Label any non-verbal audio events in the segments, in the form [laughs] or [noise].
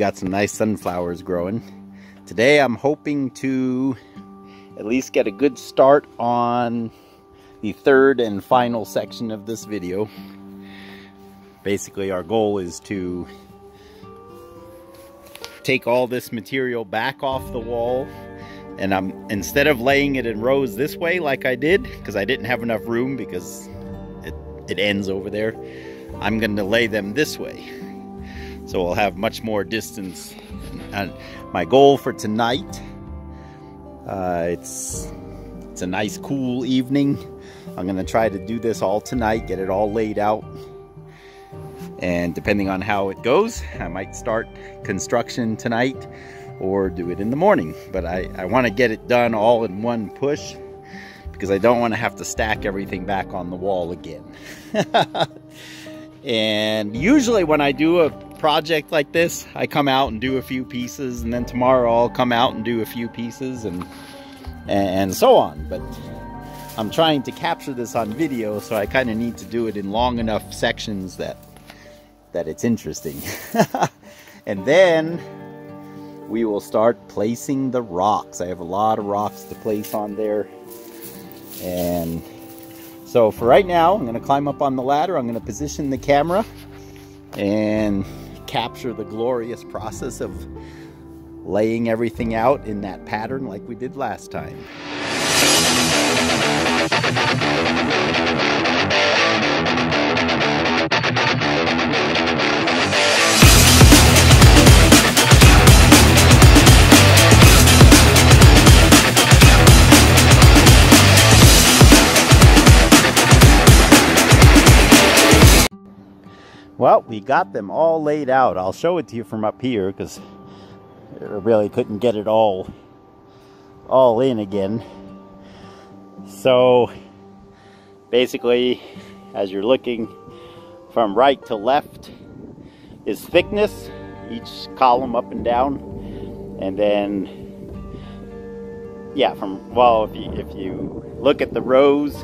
got some nice sunflowers growing. Today I'm hoping to at least get a good start on the third and final section of this video. Basically our goal is to take all this material back off the wall and I'm instead of laying it in rows this way like I did because I didn't have enough room because it, it ends over there I'm going to lay them this way so we'll have much more distance. And my goal for tonight uh, it's it's a nice cool evening. I'm gonna try to do this all tonight get it all laid out. And depending on how it goes I might start construction tonight or do it in the morning. But I, I want to get it done all in one push because I don't want to have to stack everything back on the wall again. [laughs] And usually when I do a project like this I come out and do a few pieces and then tomorrow I'll come out and do a few pieces and and so on but I'm trying to capture this on video so I kind of need to do it in long enough sections that that it's interesting. [laughs] and then we will start placing the rocks. I have a lot of rocks to place on there. And so for right now, I'm gonna climb up on the ladder. I'm gonna position the camera and capture the glorious process of laying everything out in that pattern like we did last time. We got them all laid out. I'll show it to you from up here because I really couldn't get it all all in again. So basically, as you're looking from right to left is thickness, each column up and down. And then, yeah, from, well, if you, if you look at the rows,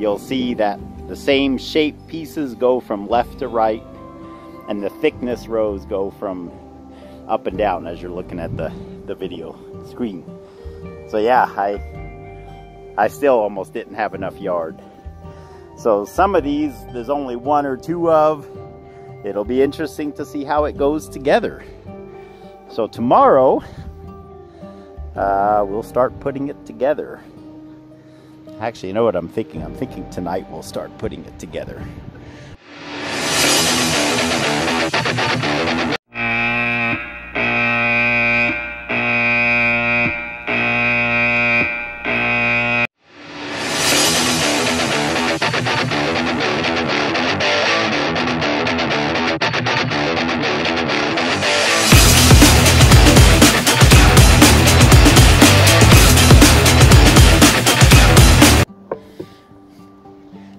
you'll see that the same shape pieces go from left to right and the thickness rows go from up and down as you're looking at the, the video screen. So yeah, I, I still almost didn't have enough yard. So some of these, there's only one or two of. It'll be interesting to see how it goes together. So tomorrow, uh, we'll start putting it together. Actually, you know what I'm thinking? I'm thinking tonight we'll start putting it together.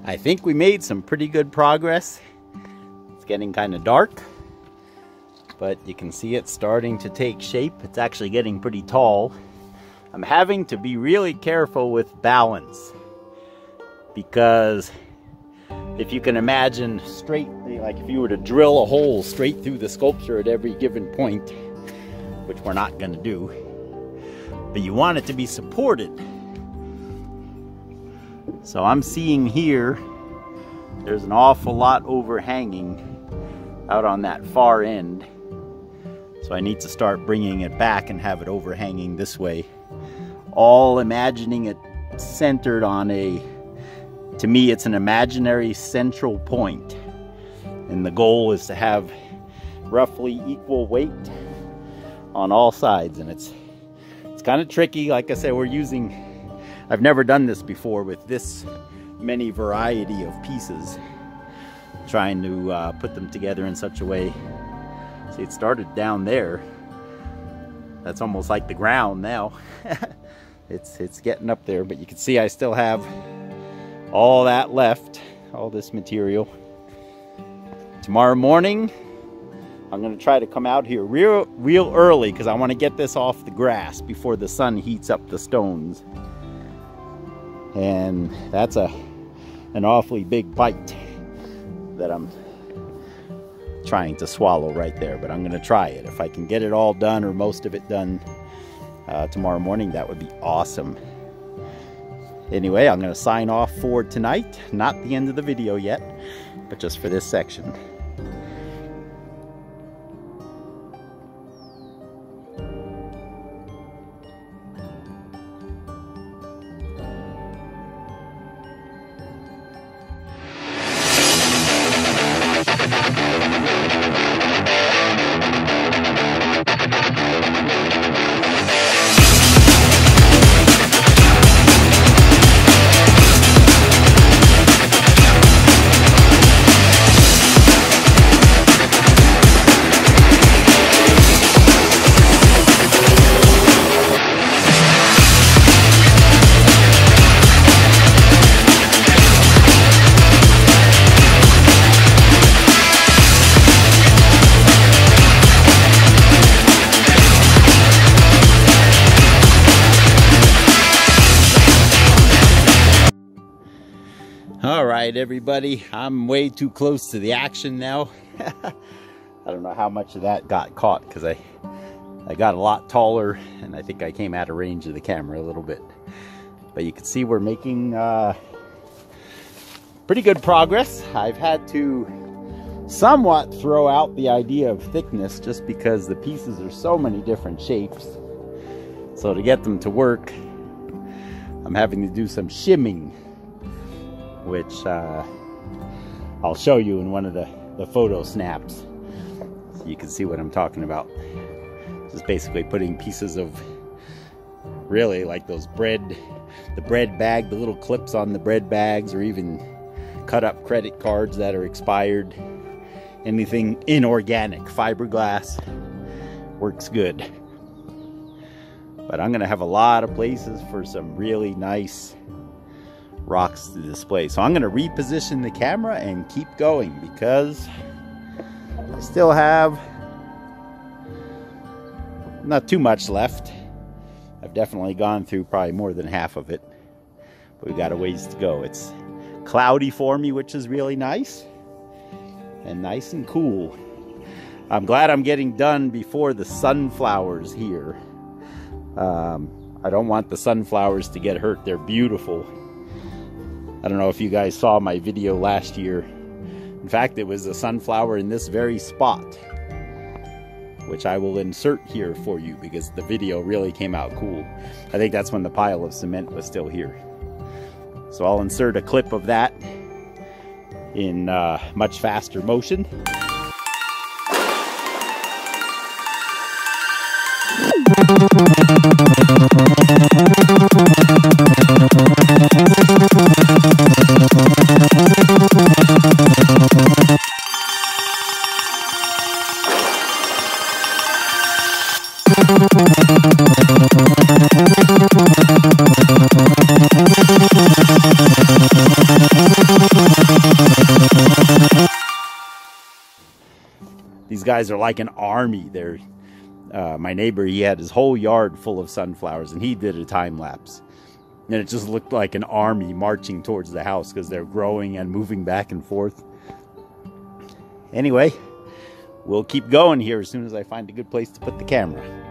I think we made some pretty good progress. It's getting kind of dark, but you can see it starting to take shape. It's actually getting pretty tall. I'm having to be really careful with balance because if you can imagine straight, like if you were to drill a hole straight through the sculpture at every given point, which we're not going to do, but you want it to be supported so I'm seeing here, there's an awful lot overhanging out on that far end. So I need to start bringing it back and have it overhanging this way. All imagining it centered on a, to me it's an imaginary central point. And the goal is to have roughly equal weight on all sides. And it's, it's kind of tricky. Like I said, we're using I've never done this before with this many variety of pieces. Trying to uh, put them together in such a way. See, it started down there. That's almost like the ground now. [laughs] it's, it's getting up there, but you can see I still have all that left, all this material. Tomorrow morning, I'm gonna try to come out here real, real early because I want to get this off the grass before the sun heats up the stones and that's a an awfully big bite that I'm trying to swallow right there, but I'm going to try it. If I can get it all done or most of it done uh, tomorrow morning, that would be awesome. Anyway, I'm going to sign off for tonight. Not the end of the video yet, but just for this section. Right, everybody, I'm way too close to the action now. [laughs] I don't know how much of that got caught because I, I got a lot taller and I think I came out of range of the camera a little bit. But you can see we're making uh, pretty good progress. I've had to somewhat throw out the idea of thickness just because the pieces are so many different shapes. So to get them to work, I'm having to do some shimming which uh, I'll show you in one of the, the photo snaps. So you can see what I'm talking about. Just basically putting pieces of really like those bread, the bread bag, the little clips on the bread bags, or even cut up credit cards that are expired. Anything inorganic, fiberglass, works good. But I'm gonna have a lot of places for some really nice rocks to display. So I'm going to reposition the camera and keep going because I still have not too much left. I've definitely gone through probably more than half of it. But we've got a ways to go. It's cloudy for me, which is really nice. And nice and cool. I'm glad I'm getting done before the sunflowers here. Um, I don't want the sunflowers to get hurt. They're beautiful. I don't know if you guys saw my video last year. In fact, it was a sunflower in this very spot, which I will insert here for you because the video really came out cool. I think that's when the pile of cement was still here. So I'll insert a clip of that in uh, much faster motion. These guys are like an army. They're uh, my neighbor, he had his whole yard full of sunflowers, and he did a time lapse. And it just looked like an army marching towards the house because they're growing and moving back and forth. Anyway, we'll keep going here as soon as I find a good place to put the camera.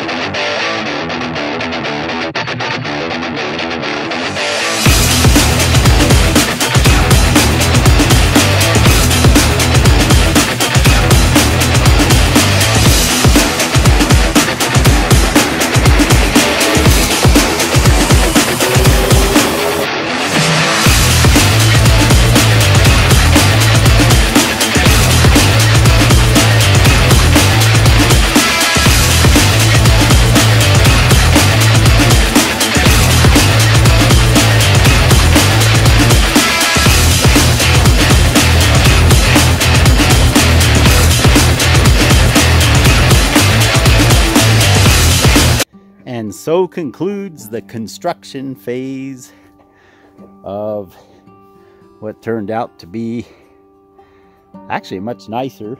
And so concludes the construction phase of what turned out to be actually much nicer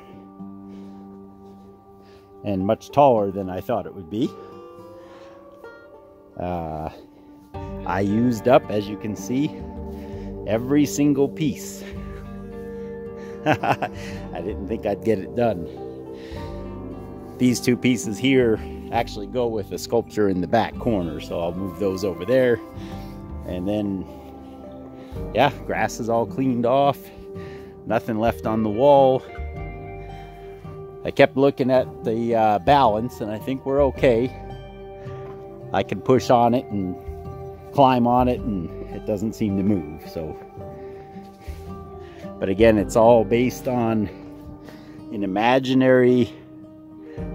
and much taller than I thought it would be. Uh, I used up, as you can see, Every single piece. [laughs] I didn't think I'd get it done. These two pieces here actually go with the sculpture in the back corner, so I'll move those over there. And then, yeah, grass is all cleaned off. Nothing left on the wall. I kept looking at the uh, balance and I think we're okay. I can push on it and climb on it and it doesn't seem to move. So, but again, it's all based on an imaginary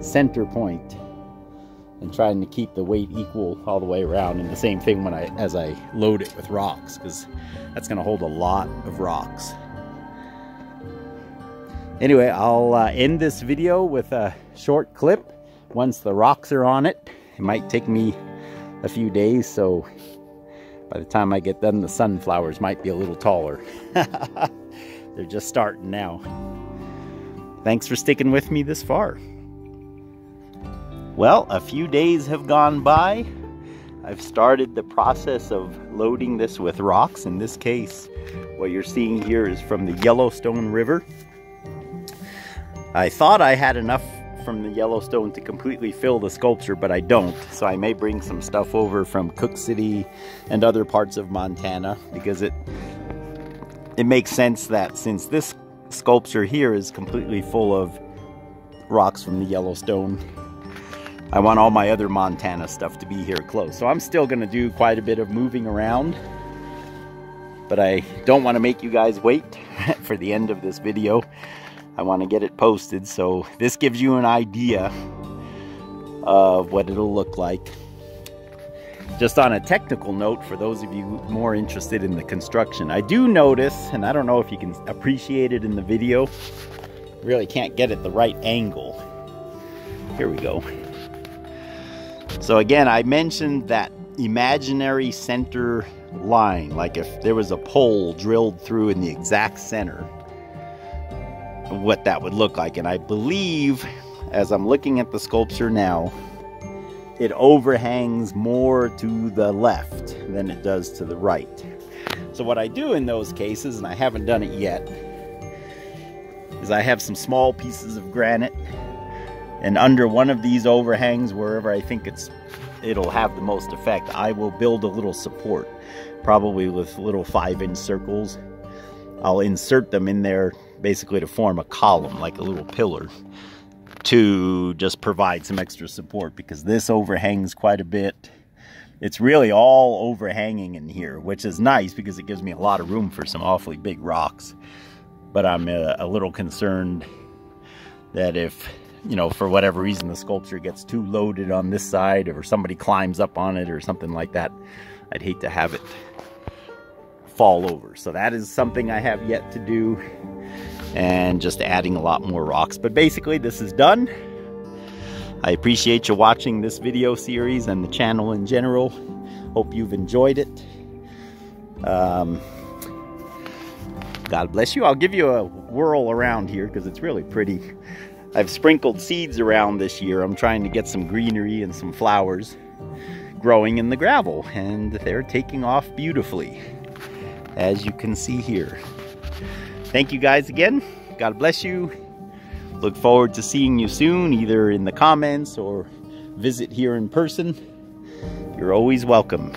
center point and trying to keep the weight equal all the way around. And the same thing when I as I load it with rocks because that's going to hold a lot of rocks. Anyway, I'll uh, end this video with a short clip. Once the rocks are on it, it might take me a few days, so by the time I get done, the sunflowers might be a little taller. [laughs] They're just starting now. Thanks for sticking with me this far. Well, a few days have gone by. I've started the process of loading this with rocks. In this case, what you're seeing here is from the Yellowstone River. I thought I had enough from the Yellowstone to completely fill the sculpture, but I don't. So I may bring some stuff over from Cooke City and other parts of Montana because it it makes sense that since this sculpture here is completely full of rocks from the Yellowstone, I want all my other Montana stuff to be here close. So I'm still going to do quite a bit of moving around, but I don't want to make you guys wait [laughs] for the end of this video. I want to get it posted. So this gives you an idea of what it'll look like. Just on a technical note, for those of you more interested in the construction, I do notice, and I don't know if you can appreciate it in the video, really can't get it the right angle. Here we go. So again, I mentioned that imaginary center line, like if there was a pole drilled through in the exact center, what that would look like. And I believe, as I'm looking at the sculpture now, it overhangs more to the left than it does to the right. So what I do in those cases, and I haven't done it yet, is I have some small pieces of granite and under one of these overhangs, wherever I think it's it'll have the most effect, I will build a little support, probably with little five inch circles. I'll insert them in there basically to form a column, like a little pillar, to just provide some extra support because this overhangs quite a bit. It's really all overhanging in here, which is nice because it gives me a lot of room for some awfully big rocks. But I'm a, uh, a little concerned that if, you know, for whatever reason the sculpture gets too loaded on this side or somebody climbs up on it or something like that, I'd hate to have it fall over. So that is something I have yet to do and just adding a lot more rocks. But basically this is done. I appreciate you watching this video series and the channel in general. Hope you've enjoyed it. Um, God bless you. I'll give you a whirl around here because it's really pretty. I've sprinkled seeds around this year. I'm trying to get some greenery and some flowers growing in the gravel and they're taking off beautifully as you can see here. Thank you guys again. God bless you. Look forward to seeing you soon, either in the comments or visit here in person. You're always welcome.